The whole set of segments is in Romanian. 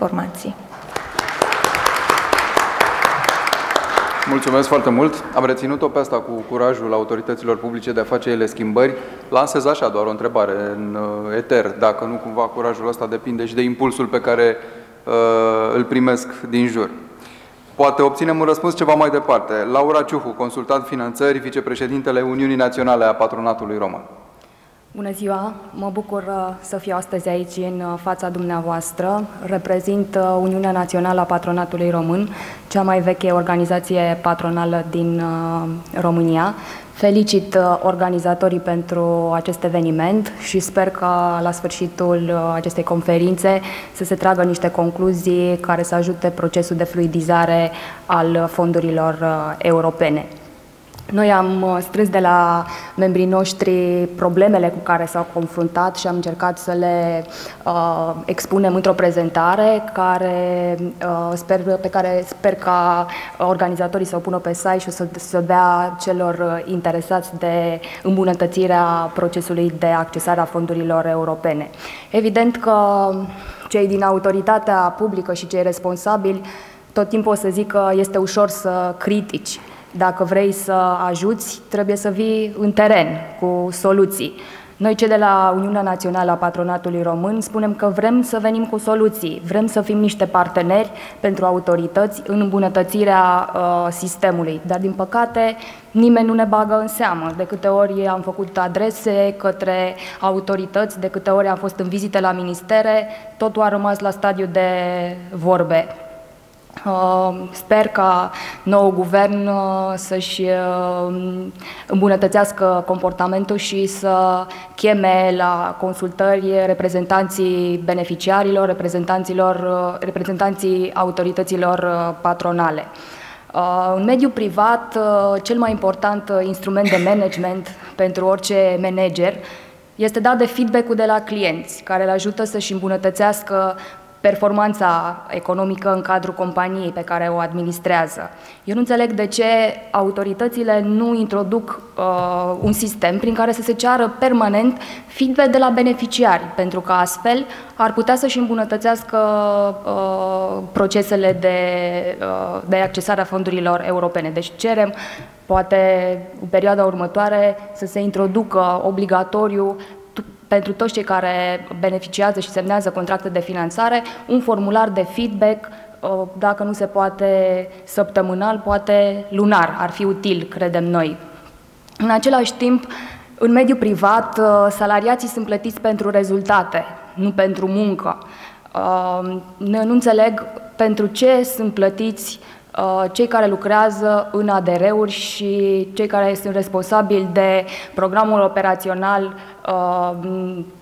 informații. Mulțumesc foarte mult. Am reținut-o pe asta cu curajul autorităților publice de a face ele schimbări. Lansez așa doar o întrebare în uh, eter, dacă nu cumva curajul ăsta depinde și de impulsul pe care uh, îl primesc din jur. Poate obținem un răspuns ceva mai departe. Laura Ciuhu, consultant finanțări, vicepreședintele Uniunii Naționale a Patronatului Român. Bună ziua! Mă bucur uh, să fiu astăzi aici în uh, fața dumneavoastră. Reprezint uh, Uniunea Națională a Patronatului Român, cea mai veche organizație patronală din România. Felicit organizatorii pentru acest eveniment și sper că la sfârșitul acestei conferințe să se tragă niște concluzii care să ajute procesul de fluidizare al fondurilor europene. Noi am uh, strâns de la membrii noștri problemele cu care s-au confruntat și am încercat să le uh, expunem într-o prezentare care, uh, sper, pe care sper ca organizatorii să o pună pe site și să, să dea celor uh, interesați de îmbunătățirea procesului de accesare a fondurilor europene. Evident că cei din autoritatea publică și cei responsabili tot timpul o să zic că este ușor să critici dacă vrei să ajuți, trebuie să vii în teren cu soluții. Noi, cei de la Uniunea Națională a Patronatului Român, spunem că vrem să venim cu soluții, vrem să fim niște parteneri pentru autorități în îmbunătățirea uh, sistemului. Dar, din păcate, nimeni nu ne bagă în seamă. De câte ori am făcut adrese către autorități, de câte ori am fost în vizite la ministere, totul a rămas la stadiu de vorbe. Uh, sper ca nou guvern uh, să-și uh, îmbunătățească comportamentul și să cheme la consultări reprezentanții beneficiarilor, reprezentanților, reprezentanții autorităților patronale. În mediul privat, cel mai important instrument de management pentru orice manager este dat de feedback-ul de la clienți, care îl ajută să-și îmbunătățească performanța economică în cadrul companiei pe care o administrează. Eu nu înțeleg de ce autoritățile nu introduc uh, un sistem prin care să se ceară permanent feedback de la beneficiari, pentru că astfel ar putea să-și îmbunătățească uh, procesele de, uh, de accesare a fondurilor europene. Deci cerem poate în perioada următoare să se introducă obligatoriu pentru toți cei care beneficiază și semnează contracte de finanțare, un formular de feedback, uh, dacă nu se poate săptămânal, poate lunar, ar fi util, credem noi. În același timp, în mediul privat, uh, salariații sunt plătiți pentru rezultate, nu pentru muncă. Uh, nu înțeleg pentru ce sunt plătiți cei care lucrează în ADR-uri și cei care sunt responsabili de programul operațional uh,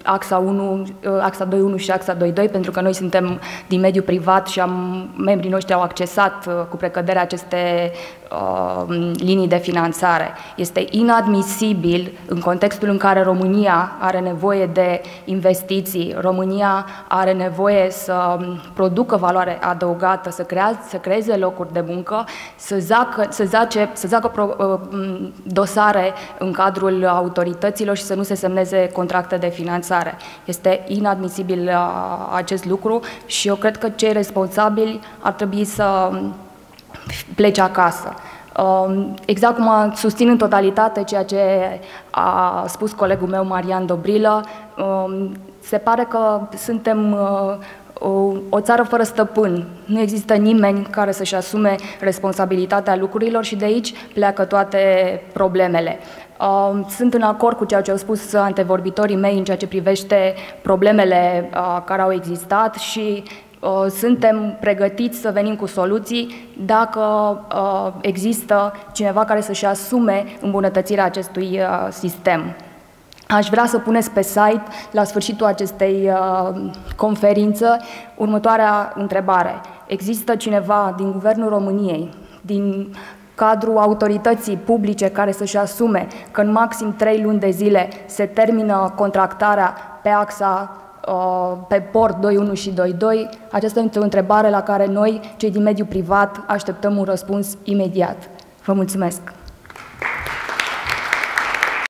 AXA 1, uh, AXA 2.1 și AXA 2.2, pentru că noi suntem din mediul privat și am, membrii noștri au accesat uh, cu precădere aceste uh, linii de finanțare. Este inadmisibil în contextul în care România are nevoie de investiții, România are nevoie să producă valoare adăugată, să, crea, să creeze locuri de muncă, să zacă, să zace, să zacă pro, uh, dosare în cadrul autorităților și să nu se semneze semneze contracte de finanțare. Este inadmisibil uh, acest lucru și eu cred că cei responsabili ar trebui să plece acasă. Um, exact cum susțin în totalitate ceea ce a spus colegul meu Marian Dobrilă, um, se pare că suntem uh, o, o țară fără stăpân. Nu există nimeni care să-și asume responsabilitatea lucrurilor și de aici pleacă toate problemele. Uh, sunt în acord cu ceea ce au spus antevorbitorii mei în ceea ce privește problemele uh, care au existat și uh, suntem pregătiți să venim cu soluții dacă există cineva care să-și asume îmbunătățirea acestui sistem. Aș vrea să puneți pe site, la sfârșitul acestei uh, conferințe, următoarea întrebare. Există cineva din Guvernul României, din cadrul autorității publice care să-și asume că în maxim trei luni de zile se termină contractarea pe axa uh, pe port 2.1 și 2.2? Aceasta este o întrebare la care noi, cei din mediul privat, așteptăm un răspuns imediat. Vă mulțumesc!